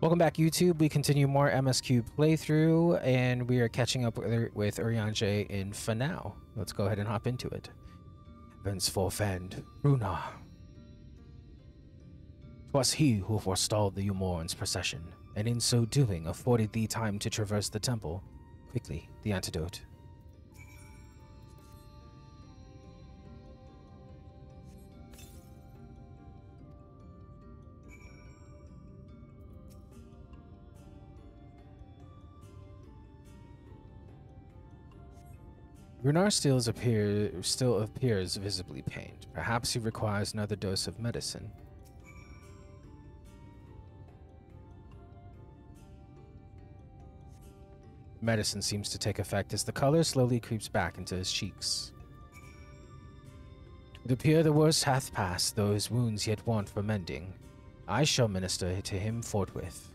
Welcome back, YouTube. We continue more MSQ playthrough, and we are catching up with, with Urianger in Fanow. Let's go ahead and hop into it. Heavens forfend, Runar. Twas he who forestalled the Eulmore's procession, and in so doing afforded thee time to traverse the temple. Quickly, the antidote. Runar still appear, still appears visibly pained. Perhaps he requires another dose of medicine. Medicine seems to take effect as the color slowly creeps back into his cheeks. It appear the worst hath passed, though his wounds yet want for mending. I shall minister to him forthwith.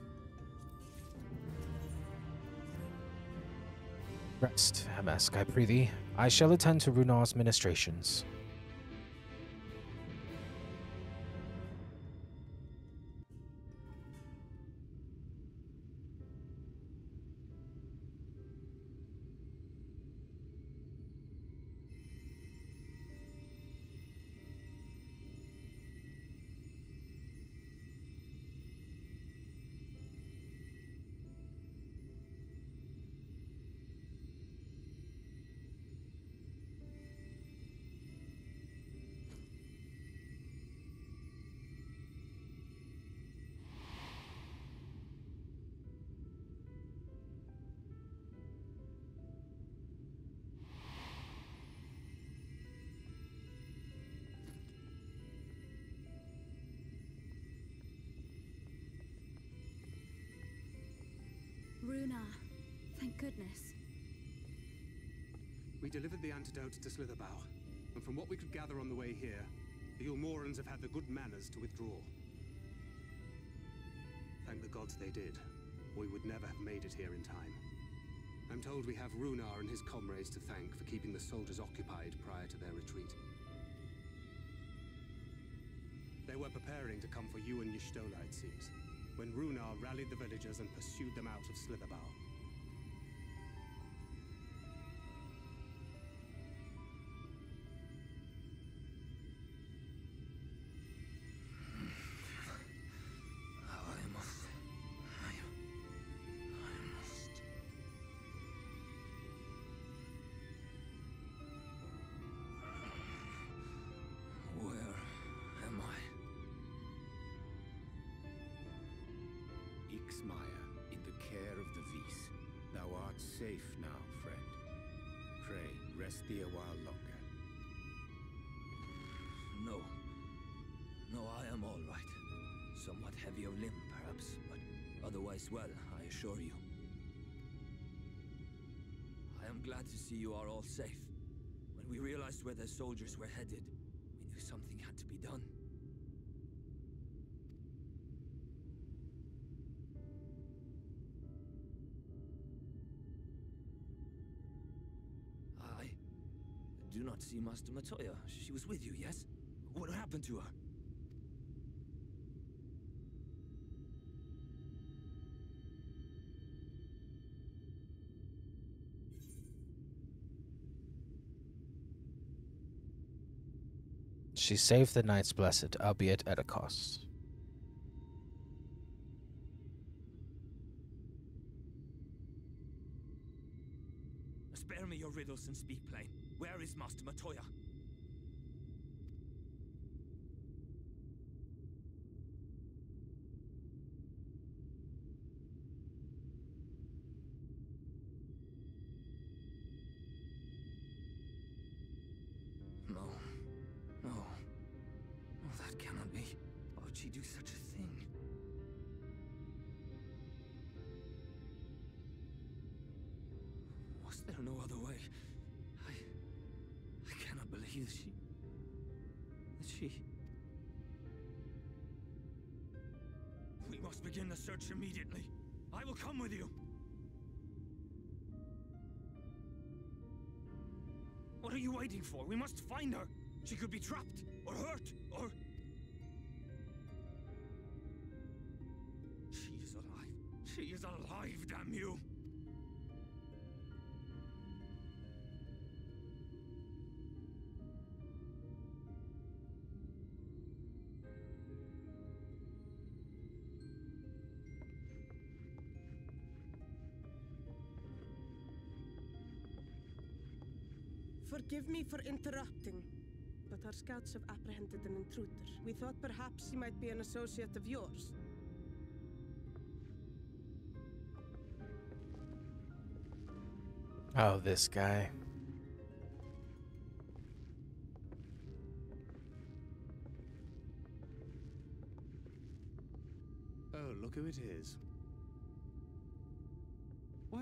Rest, Hamask, I prithee. I shall attend to Runar's ministrations. Runar, thank goodness. We delivered the antidote to Slitherbough, and from what we could gather on the way here, the Eulmorans have had the good manners to withdraw. Thank the gods they did, we would never have made it here in time. I'm told we have Runar and his comrades to thank for keeping the soldiers occupied prior to their retreat. They were preparing to come for you and Y'shtola, it seems, when Runar rallied the villagers and pursued them out of Slitherbough. Well, I assure you. I am glad to see you are all safe. When we realized where the soldiers were headed, we knew something had to be done. I do not see Master Matoya. She was with you, yes? What happened to her? She saved the Night's Blessed, albeit at a cost. Spare me your riddles and speak plain. Where is Master Matoya? For? We must find her. She could be trapped, or hurt, Forgive me for interrupting, but our scouts have apprehended an intruder. We thought perhaps he might be an associate of yours. Oh, this guy. Oh, look who it is. Well,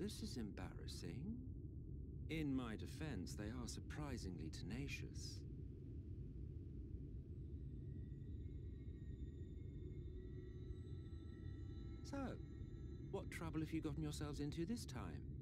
this is embarrassing. In my defense, they are surprisingly tenacious. So, what trouble have you gotten yourselves into this time?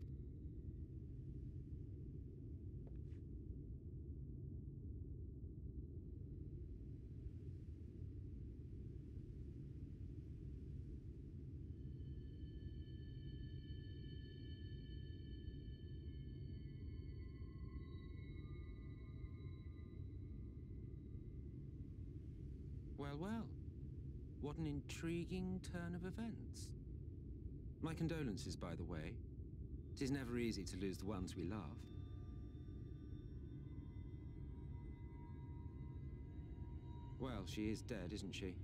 Intriguing turn of events. My condolences, by the way. It is never easy to lose the ones we love. Well, she is dead, isn't she?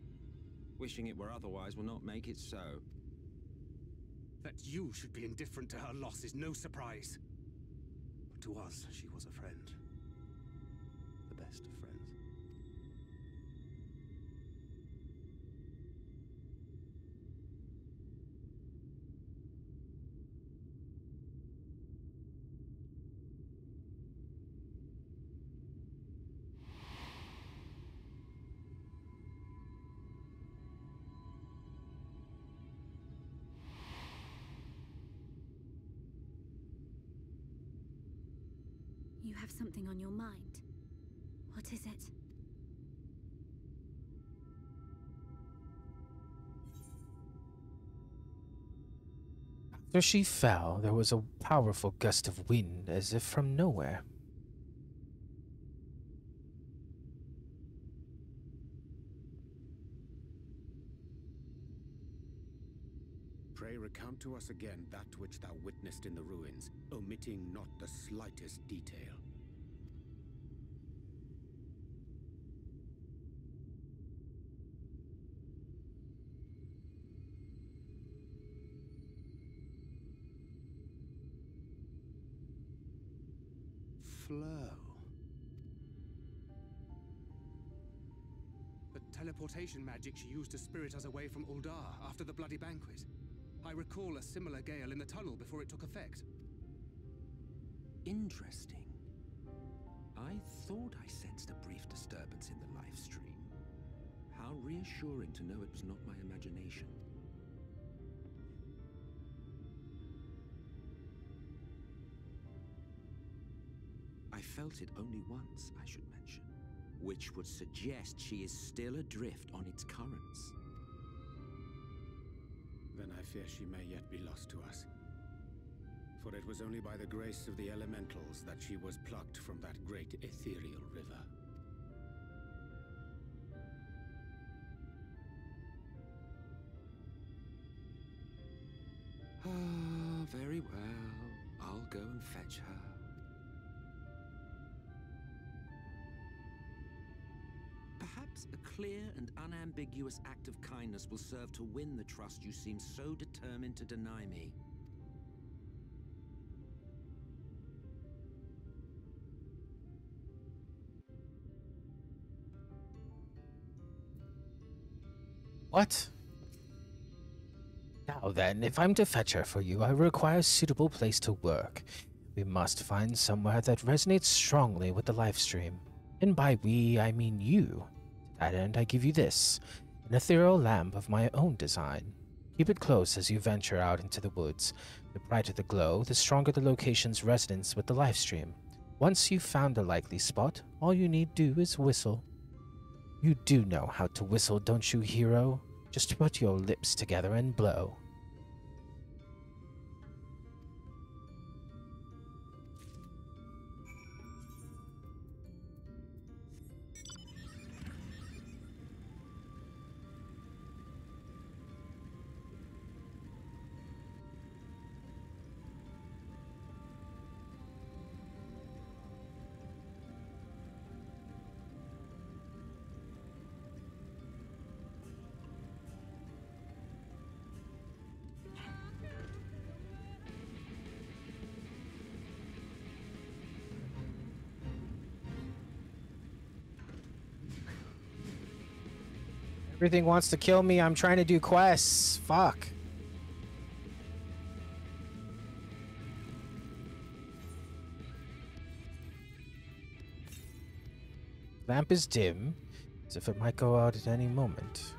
Wishing it were otherwise will not make it so. That you should be indifferent to her loss is no surprise. But to us, she was a friend. Something on your mind. What is it? After she fell, there was a powerful gust of wind as if from nowhere. Pray recount to us again that which thou witnessed in the ruins, omitting not the slightest detail. Flow. The teleportation magic she used to spirit us away from Ul'dah after the bloody banquet. I recall a similar gale in the tunnel before it took effect. Interesting. I thought I sensed a brief disturbance in the Lifestream. How reassuring to know it was not my imagination. Felt it only once, I should mention, which would suggest she is still adrift on its currents. Then I fear she may yet be lost to us. For it was only by the grace of the elementals that she was plucked from that great ethereal river. Ah, very well. I'll go and fetch her. Clear and unambiguous act of kindness will serve to win the trust you seem so determined to deny me. What? Now then, if I'm to fetch her for you, I require a suitable place to work. We must find somewhere that resonates strongly with the Lifestream. And by we, I mean you. That end, I give you this an ethereal lamp of my own design. Keep it close as you venture out into the woods. The brighter the glow, the stronger the location's resonance with the Lifestream. Once you've found a likely spot, all you need do is whistle. You do know how to whistle, don't you, hero? Just put your lips together and blow. Everything wants to kill me. I'm trying to do quests. Fuck. Lamp is dim, as if it might go out at any moment.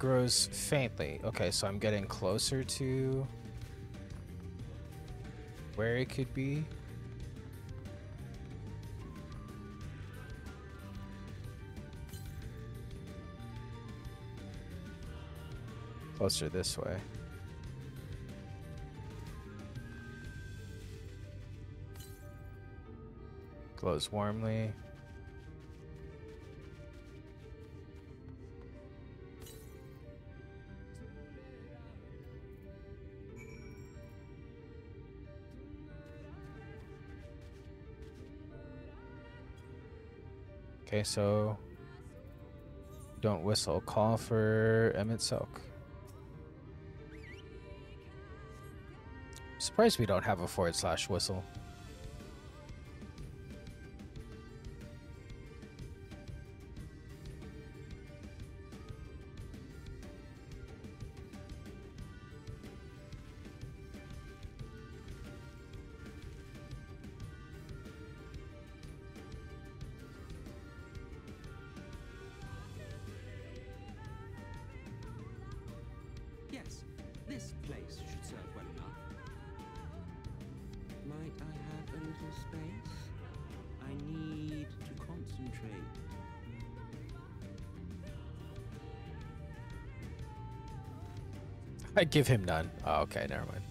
Grows faintly. Okay, so I'm getting closer to where it could be. Closer this way. Glows warmly. Okay, so don't whistle. Call for Emet-Selch. Surprised we don't have a forward slash whistle. Give him none. Oh, okay, never mind.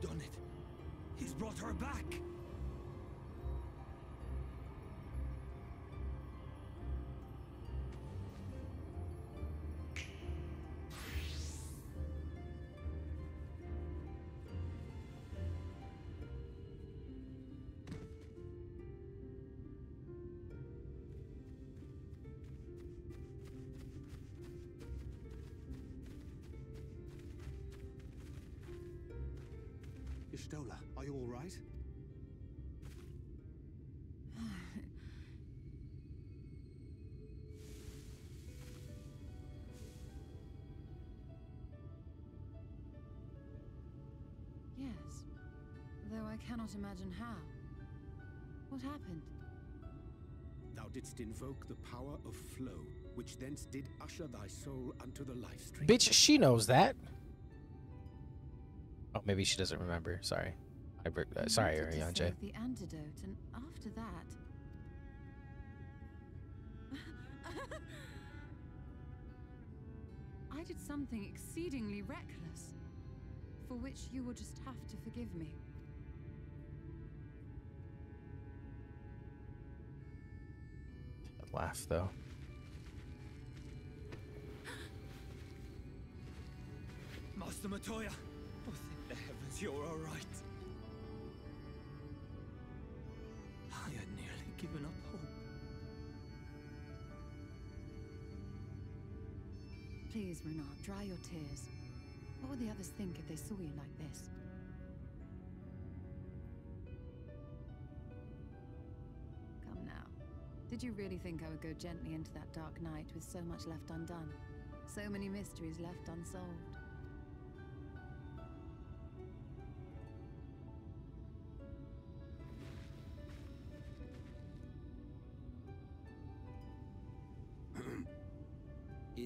Done it. He's brought her back. Y'shtola, are you all right? Yes. Though I cannot imagine how. What happened? Thou didst invoke the power of flow, which thence did usher thy soul unto the Lifestream. Bitch, she knows that. Maybe she doesn't remember. Sorry. I br- uh, sorry, wanted to The antidote, and after that. I did something exceedingly reckless, for which you will just have to forgive me. Laugh though. Master Matoya! Oh, thank the heavens you're all right. I had nearly given up hope. Please, Runar, dry your tears. What would the others think if they saw you like this? Come now. Did you really think I would go gently into that dark night with so much left undone? So many mysteries left unsolved?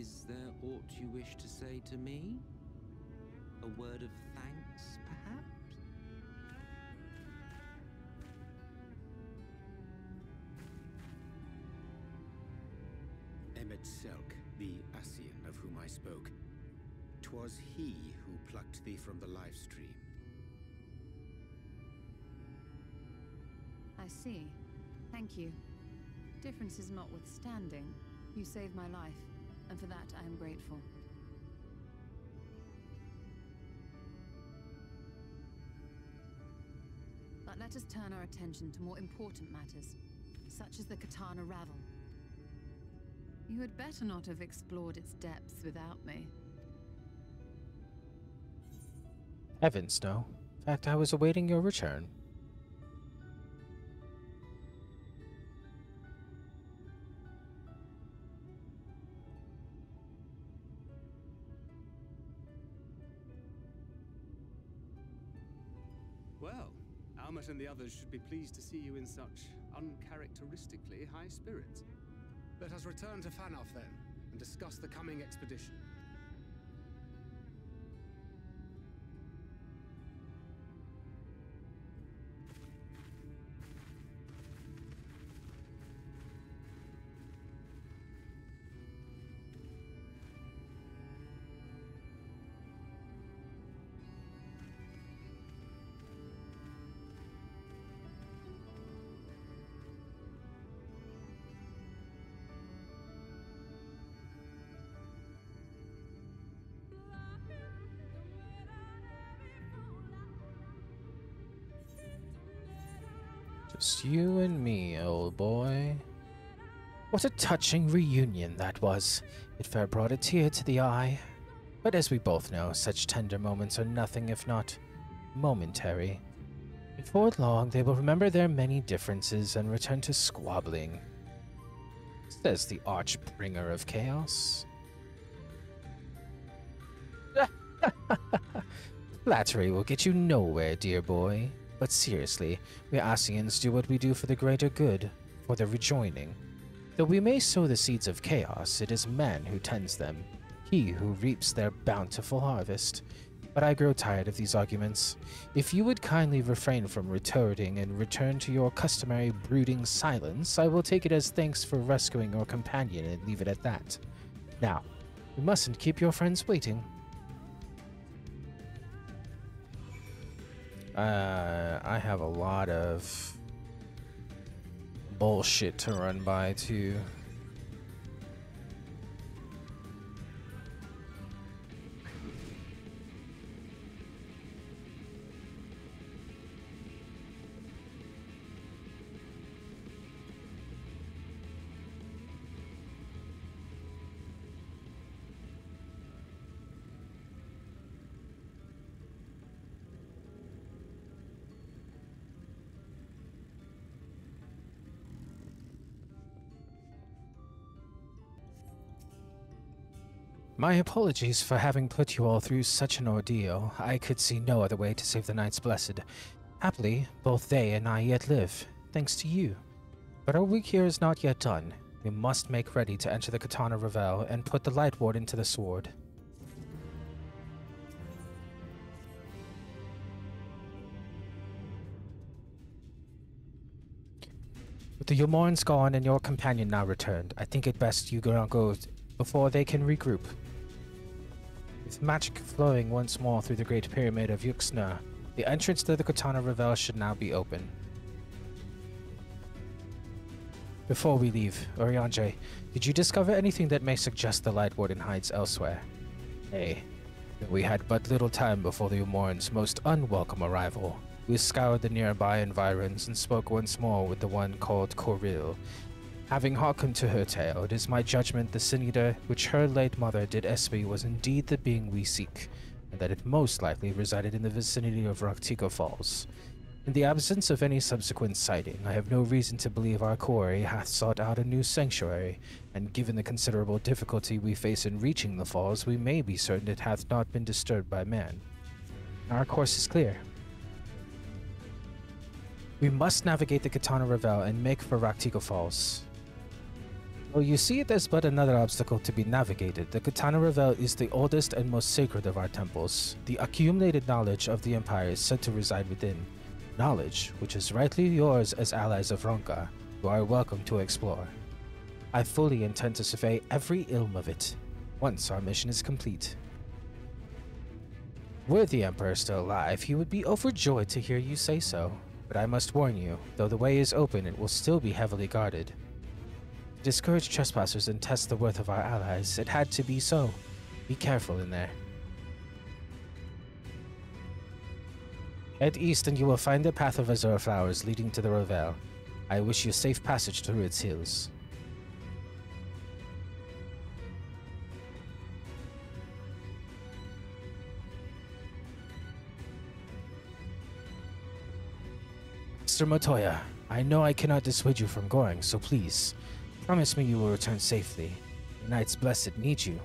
Is there aught you wish to say to me? A word of thanks, perhaps? Emet-Selch, the Ascian of whom I spoke. 'Twas he who plucked thee from the Lifestream. I see. Thank you. Differences notwithstanding, you saved my life, and for that I am grateful. But let us turn our attention to more important matters, such as the Qitana Ravel. You had better not have explored its depths without me. Heavens, no. In fact, I was awaiting your return. Well, Almet and the others should be pleased to see you in such uncharacteristically high spirits. Let us return to Fanow then, and discuss the coming expedition. You and me, old boy. What a touching reunion that was. It fair brought a tear to the eye. But as we both know, such tender moments are nothing if not momentary. Before long, they will remember their many differences and return to squabbling. Says the Archbringer of Chaos. Flattery will get you nowhere, dear boy. But seriously, we Ascians do what we do for the greater good, for the rejoining. Though we may sow the seeds of chaos, it is man who tends them, he who reaps their bountiful harvest. But I grow tired of these arguments. If you would kindly refrain from retorting and return to your customary brooding silence, I will take it as thanks for rescuing your companion and leave it at that. Now, we mustn't keep your friends waiting. Uh, I have a lot of bullshit to run by too. My apologies for having put you all through such an ordeal. I could see no other way to save the Night's Blessed. Happily, both they and I yet live, thanks to you. But our work here is not yet done. We must make ready to enter the Qitana Ravel and put the Light Ward into the sword. With the Eulmorans gone and your companion now returned, I think it best you go on go before they can regroup. With magic flowing once more through the Great Pyramid of Yuxna, the entrance to the Qitana Ravel should now be open. Before we leave, Urianger, did you discover anything that may suggest the Light Warden hides elsewhere? Hey, we had but little time before the Eulmore's most unwelcome arrival. We scoured the nearby environs and spoke once more with the one called Coril. Having hearkened to her tale, it is my judgment the sin eater which her late mother did espy was indeed the being we seek, and that it most likely resided in the vicinity of Rak'tika Falls. In the absence of any subsequent sighting, I have no reason to believe our quarry hath sought out a new sanctuary, and given the considerable difficulty we face in reaching the falls, we may be certain it hath not been disturbed by man. Our course is clear. We must navigate the Qitana Ravel and make for Rak'tika Falls. You see it as but another obstacle to be navigated. The Qitana Ravel is the oldest and most sacred of our temples. The accumulated knowledge of the Empire is said to reside within. Knowledge, which is rightly yours as allies of Ronka, you are welcome to explore. I fully intend to survey every ilm of it, once our mission is complete. Were the Emperor still alive, he would be overjoyed to hear you say so. But I must warn you, though the way is open, it will still be heavily guarded. Discourage trespassers and test the worth of our allies, it had to be so. Be careful in there. Head east and you will find the path of azure flowers leading to the Revel. I wish you safe passage through its hills. Mr. Matoya, I know I cannot dissuade you from going, so please, promise me you will return safely. The Night's Blessed need you.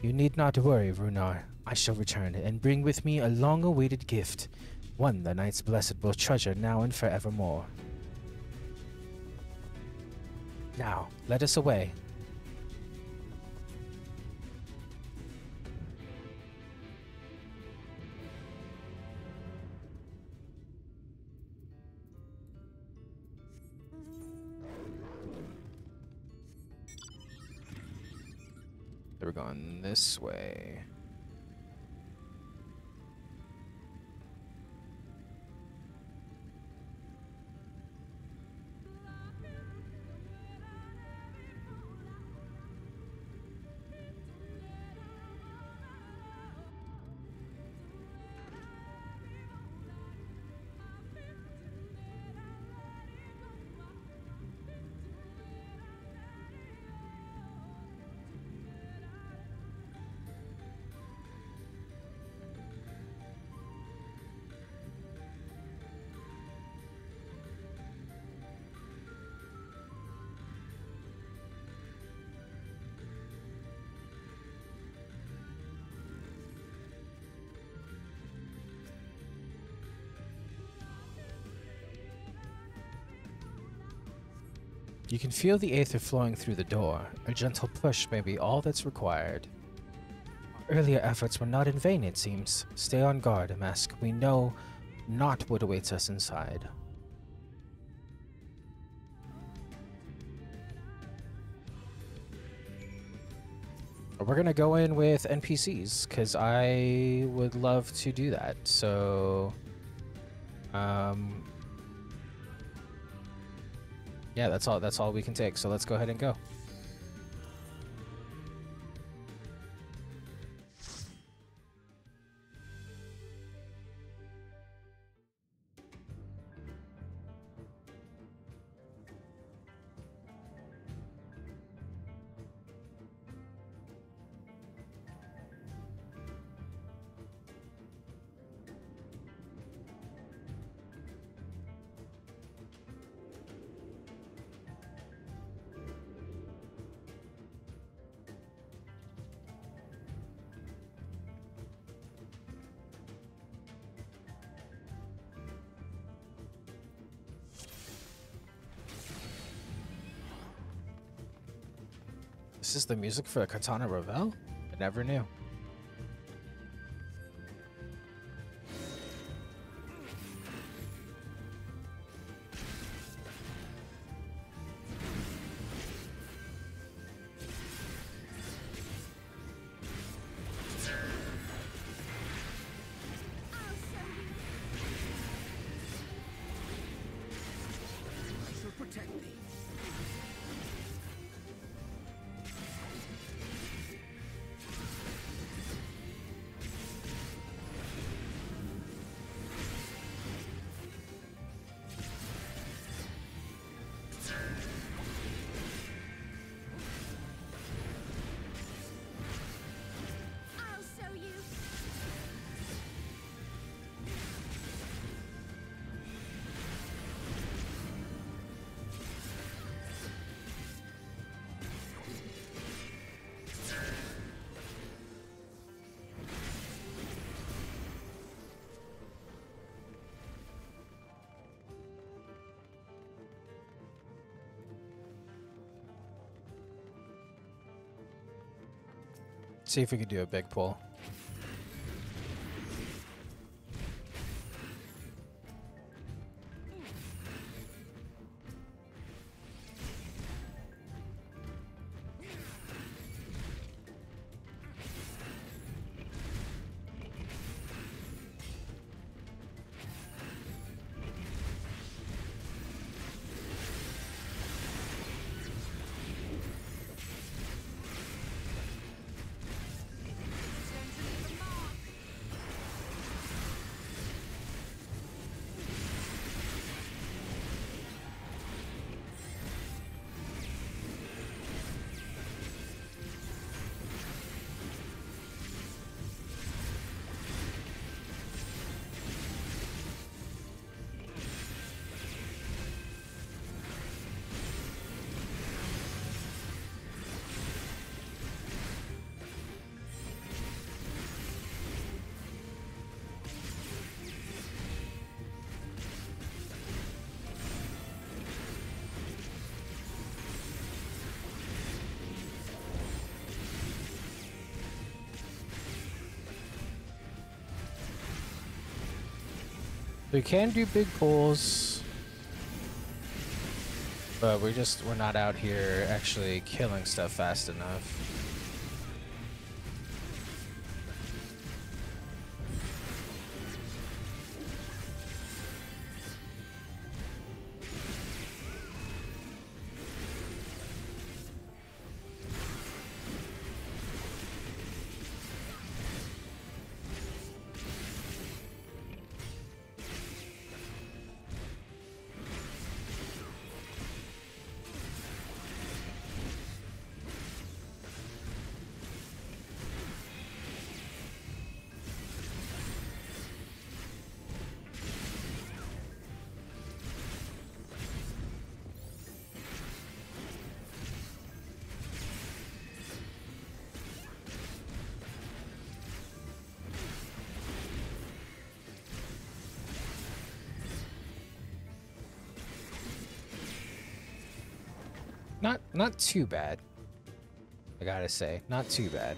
You need not worry, Runar. I shall return and bring with me a long-awaited gift, one the Night's Blessed will treasure now and forevermore. Now, let us away. We're going this way. You can feel the aether flowing through the door. A gentle push may be all that's required. Earlier efforts were not in vain, it seems. Stay on guard, Mask. We know not what awaits us inside. We're gonna go in with NPCs, because I would love to do that. So... Um, yeah, that's all. That's all we can take. So let's go ahead and go. The music for Qitana Ravel? I never knew. See if we could do a big pull. We can do big pulls. But we're just we're not out here actually killing stuff fast enough. Not too bad. I gotta say, not too bad.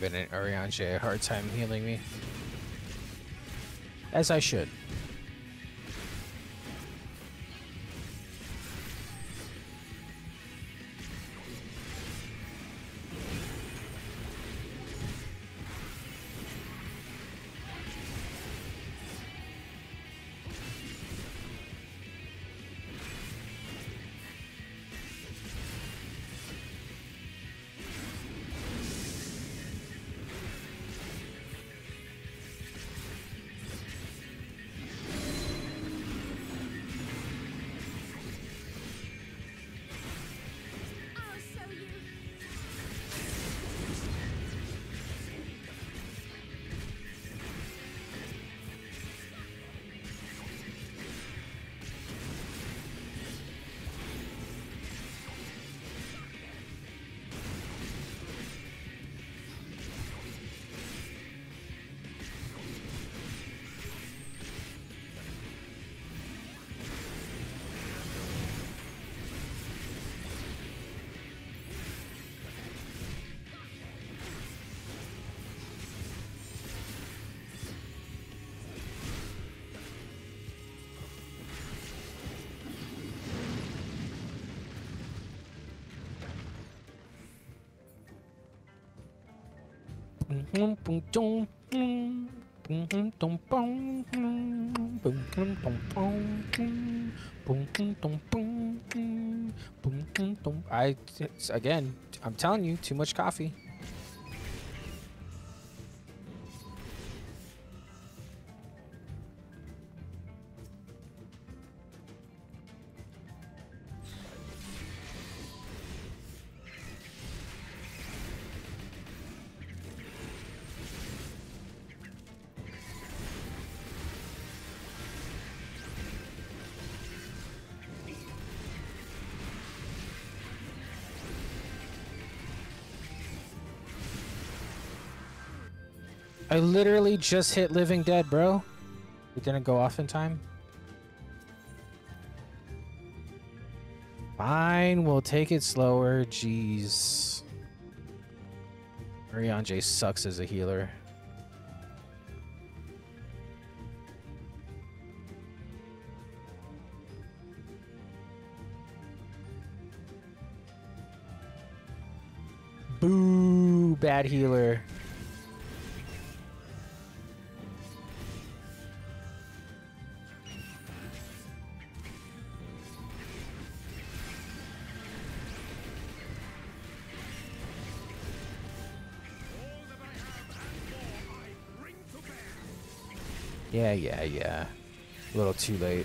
Giving an Urianger a hard time healing me. As I should. I again, I'm telling you, too much coffee. Literally just hit Living Dead, bro. It didn't go off in time. Fine, we'll take it slower. Jeez. Urianger sucks as a healer. Boo, bad healer. Yeah, yeah, yeah. A little too late.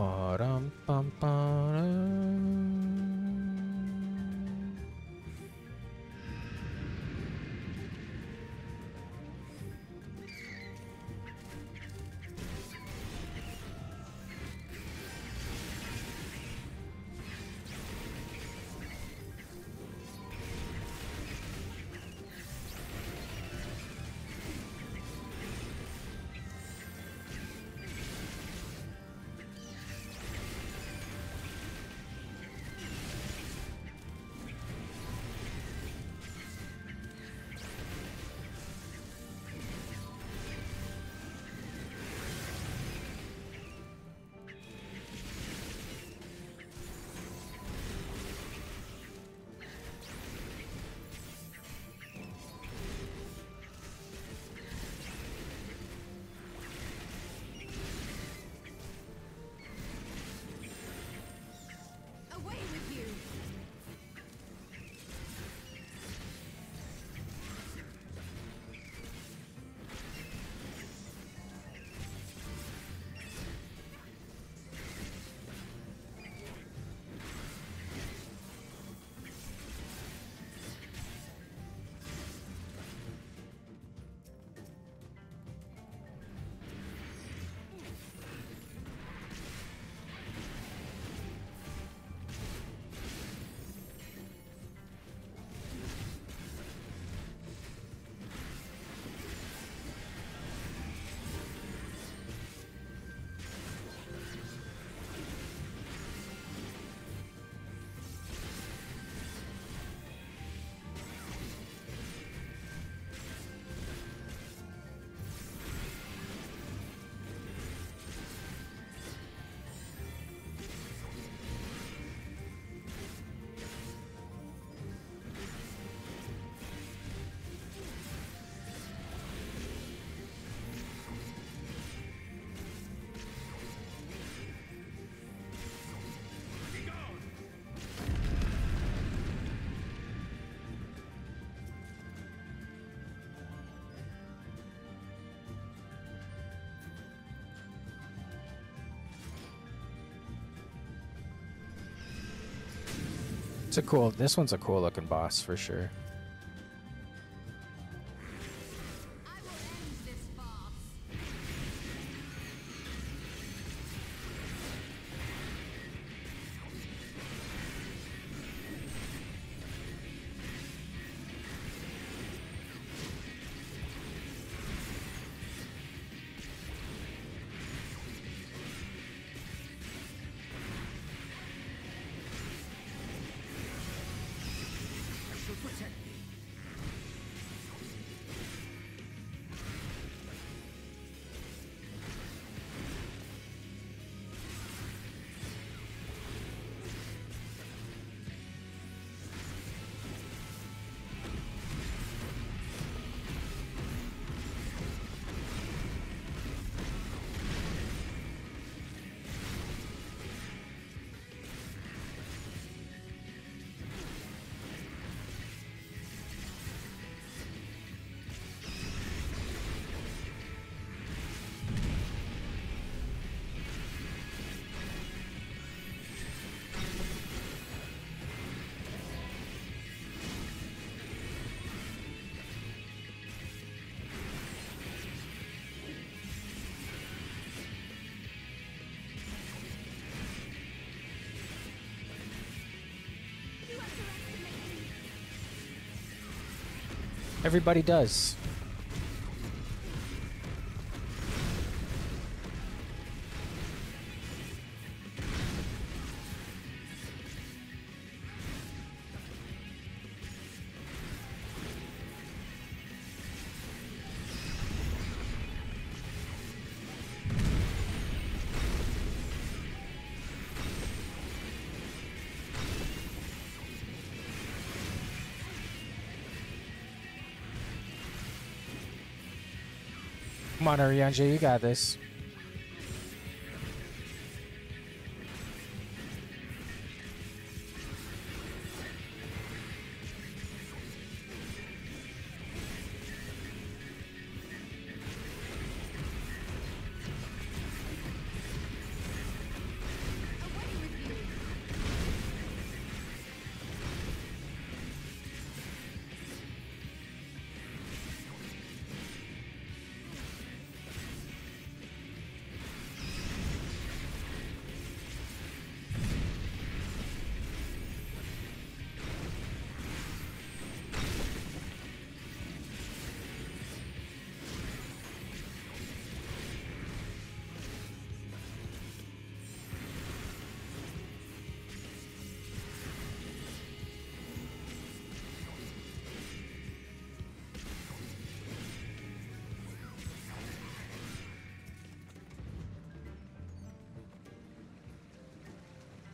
Ba-dum-bum-bum-dum. It's a cool, this one's a cool looking boss for sure. Everybody does. On, Urianger, you got this.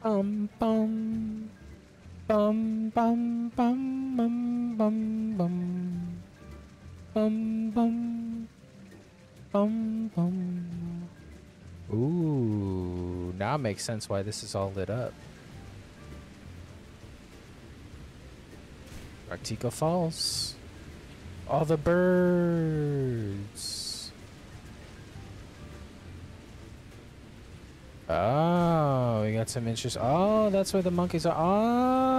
Bum bum bum bum bum bum bum bum bum bum bum bum. Ooh, now it makes sense why this is all lit up. Arctica Falls. All the birds. We got some interest. Oh, that's where the monkeys are. Oh.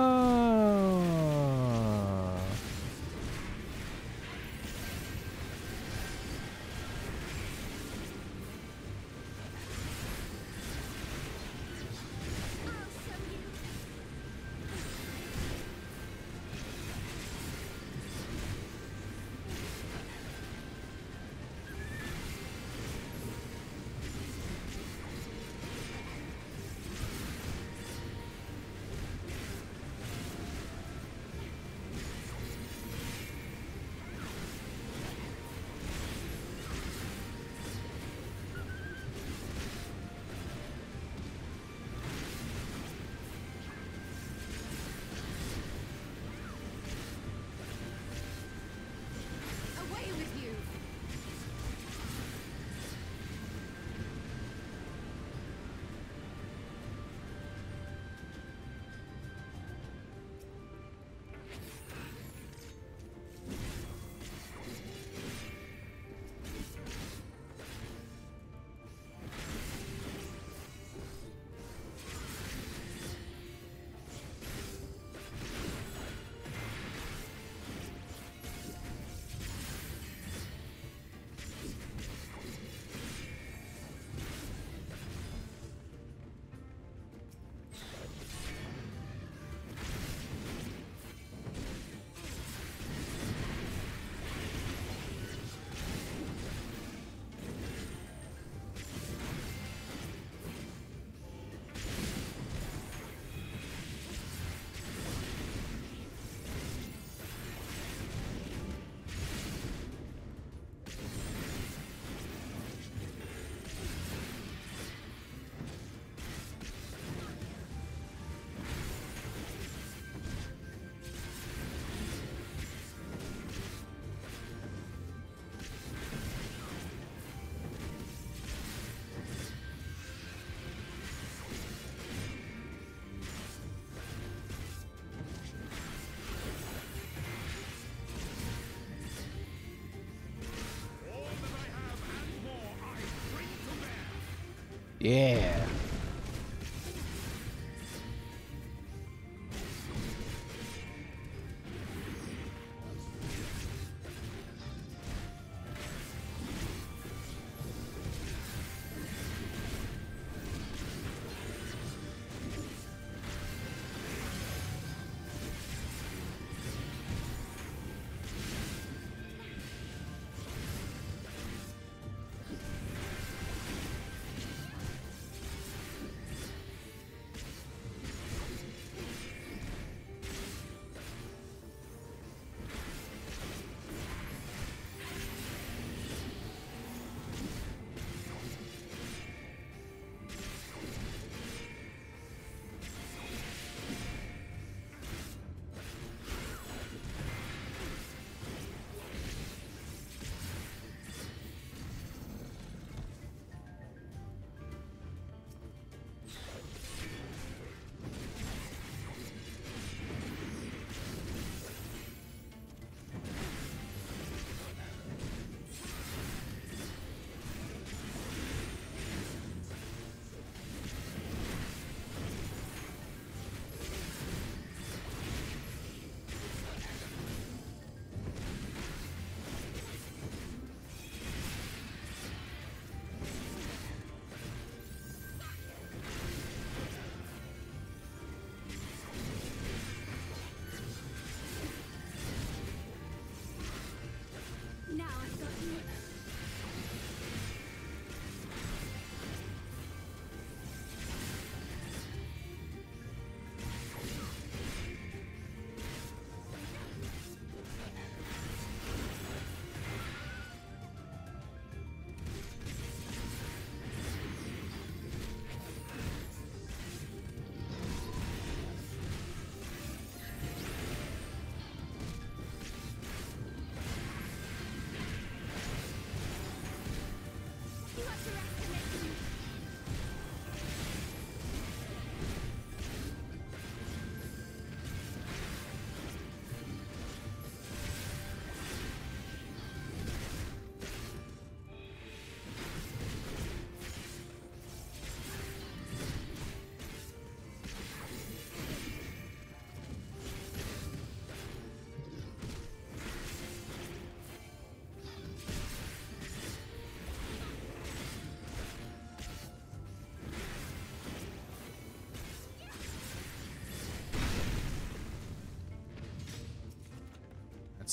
Yeah.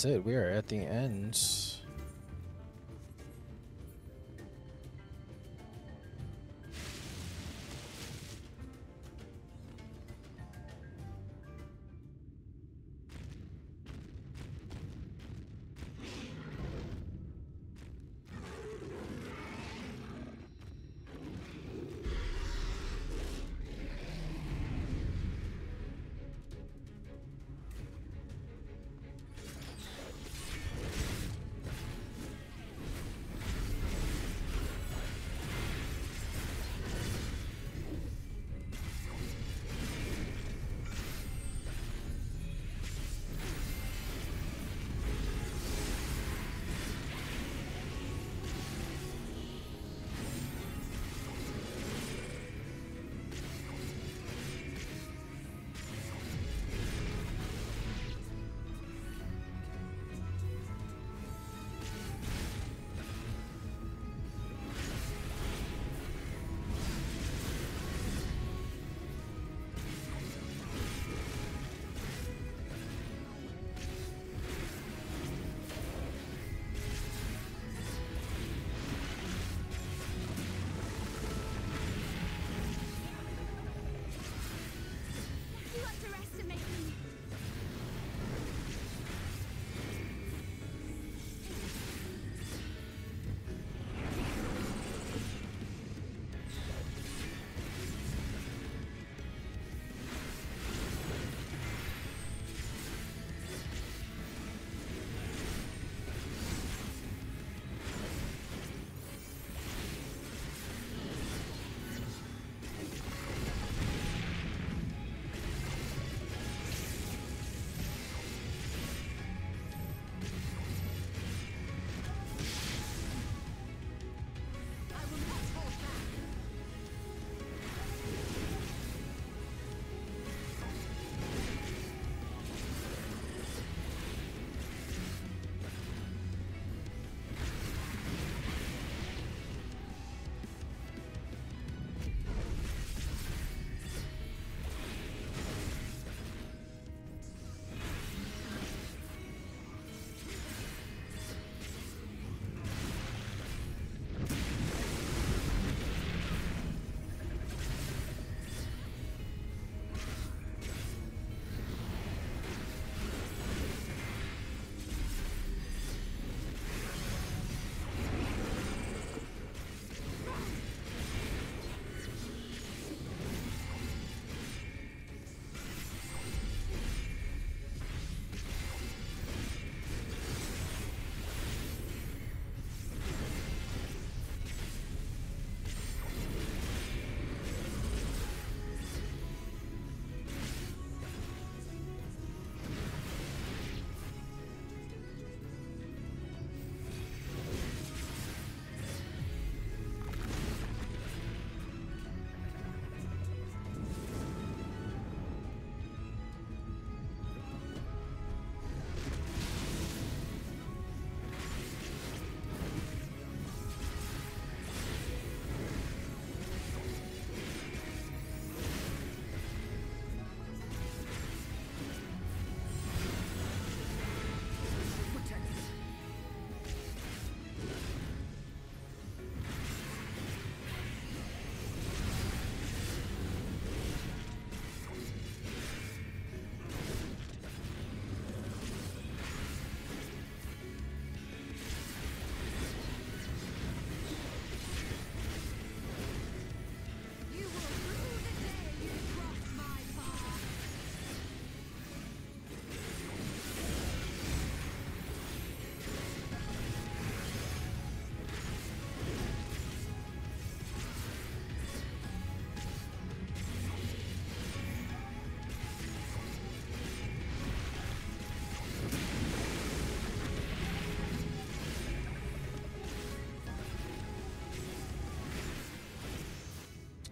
It. We are at the end.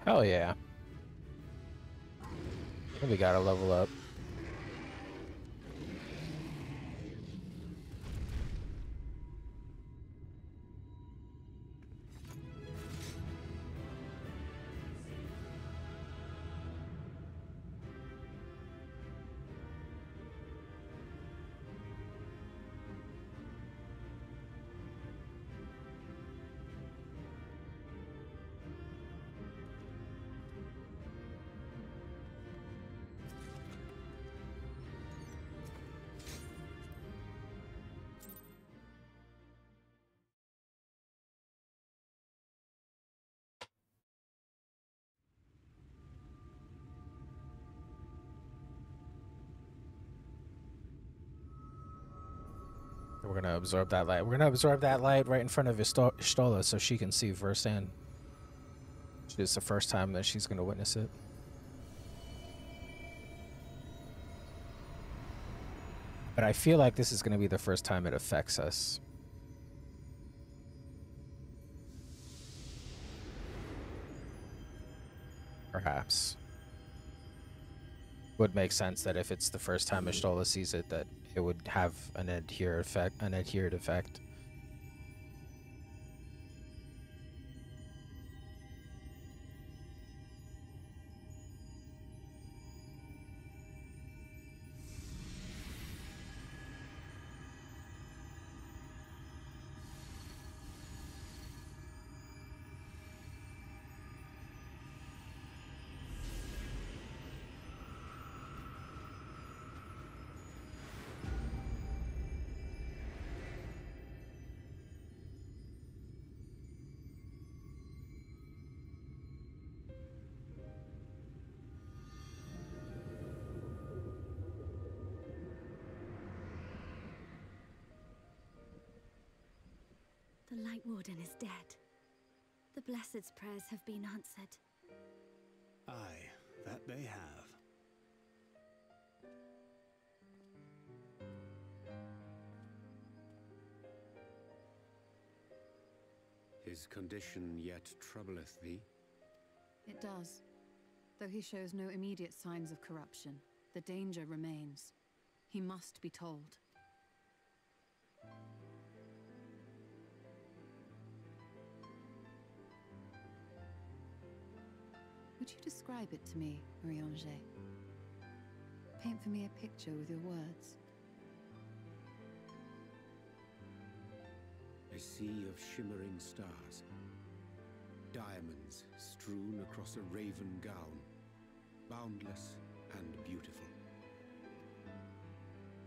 Hell yeah. We gotta level up. Gonna absorb that light. We're gonna absorb that light right in front of Y'shtola so she can see firsthand. It's the first time that she's gonna witness it. But I feel like this is gonna be the first time it affects us. Perhaps. Would make sense that if it's the first time Y'shtola sees it, that it would have an adhere effect, an adhered effect. The Warden is dead. The Blessed's prayers have been answered. Aye, that they have. His condition yet troubleth thee? It does. Though he shows no immediate signs of corruption, the danger remains. He must be told. Would you describe it to me, Urianger? Paint for me a picture with your words. A sea of shimmering stars. Diamonds strewn across a raven gown. Boundless and beautiful.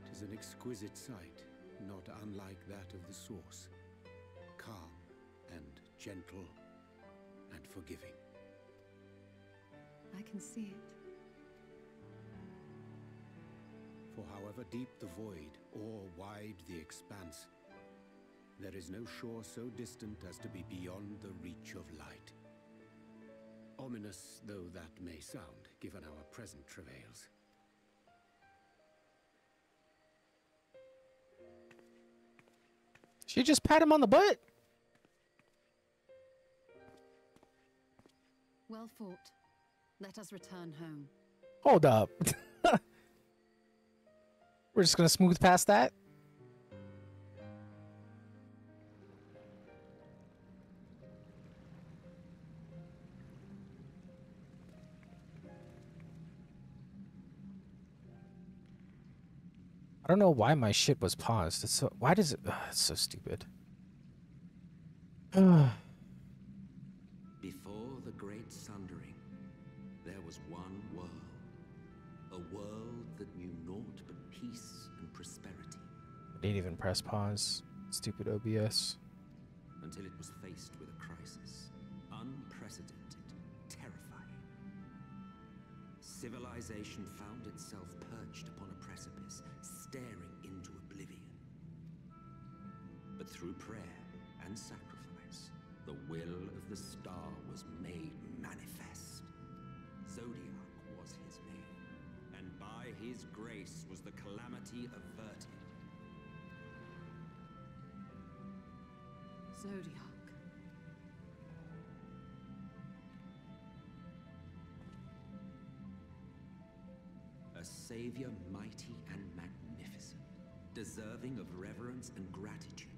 Tis an exquisite sight, not unlike that of the source. Calm and gentle and forgiving. I can see it. For however deep the void or wide the expanse, there is no shore so distant as to be beyond the reach of light. Ominous though that may sound, given our present travails. She just pat him on the butt. Well fought. Let us return home. Hold up. We're just gonna smooth past that? I don't know why my shit was paused. It's so why does it ugh, it's so stupid. didn't even press pause. Stupid OBS. until it was faced with a crisis. Unprecedented, terrifying. Civilization found itself perched upon a precipice, staring into oblivion. But through prayer and sacrifice, the will of the star was made manifest. Zodiark was his name, and by his grace was the calamity averted. Zodiark. A savior mighty and magnificent, deserving of reverence and gratitude.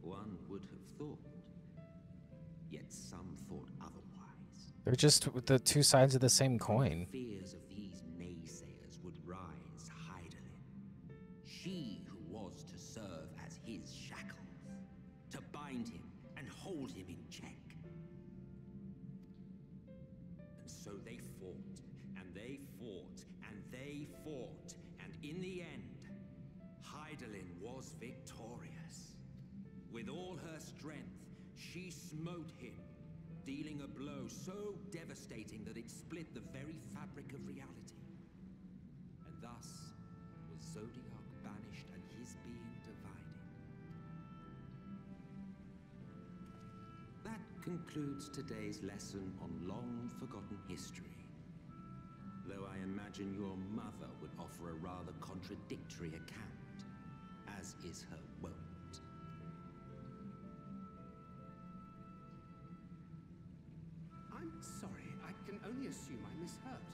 One would have thought. Yet some thought otherwise. They're just the two sides of the same coin. Fears of so devastating that it split the very fabric of reality. And thus was Zodiark banished and his being divided. That concludes today's lesson on long forgotten history. Though I imagine your mother would offer a rather contradictory account, as is her wont. Only assume I misheard.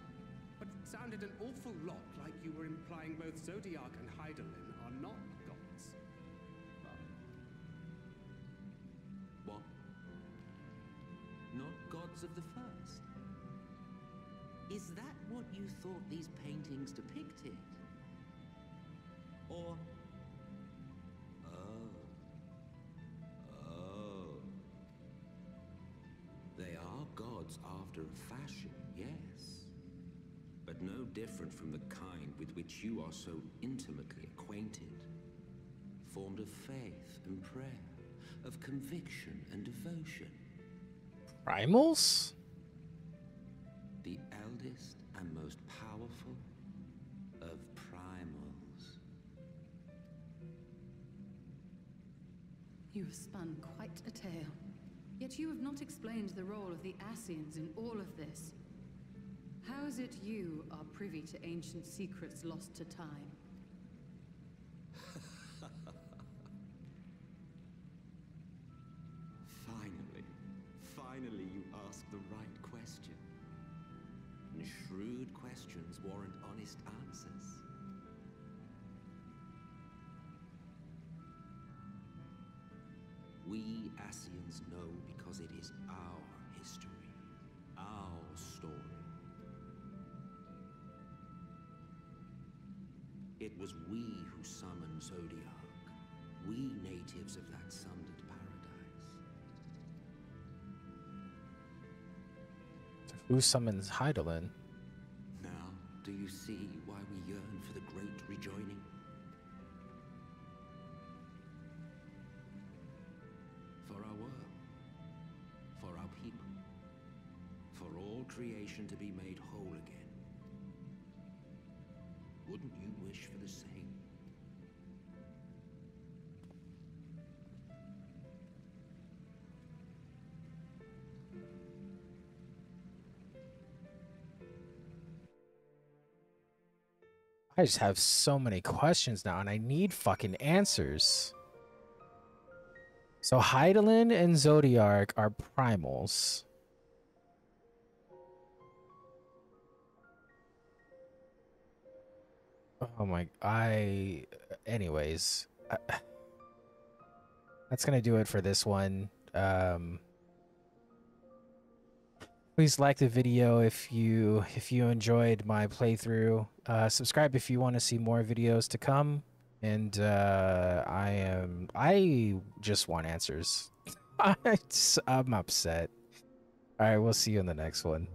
But it sounded an awful lot like you were implying both Zodiark and Hydaelyn are not gods. What? Not gods of the first? Is that what you thought these paintings depicted? Which you are so intimately acquainted. Formed of faith and prayer, of conviction and devotion. Primals? The eldest and most powerful of primals. You have spun quite a tale. Yet you have not explained the role of the Ascians in all of this. How is it you are privy to ancient secrets lost to time? Finally, finally you ask the right question. And shrewd questions warrant honest answers. We Ascians know because it is our It was we who summoned Zodiark, we natives of that sundered paradise. Who summons Hydaelyn? Now, do you see why we yearn for the great rejoining? For our world, for our people, for all creation to be made I just have so many questions now, and I need fucking answers. So Hydaelyn and Zodiark are primals. Oh my, I, anyways, I, that's gonna do it for this one. Um, please like the video if you if you enjoyed my playthrough. Uh, subscribe if you want to see more videos to come. And uh, I am I just want answers. I'm upset. All right, we'll see you in the next one.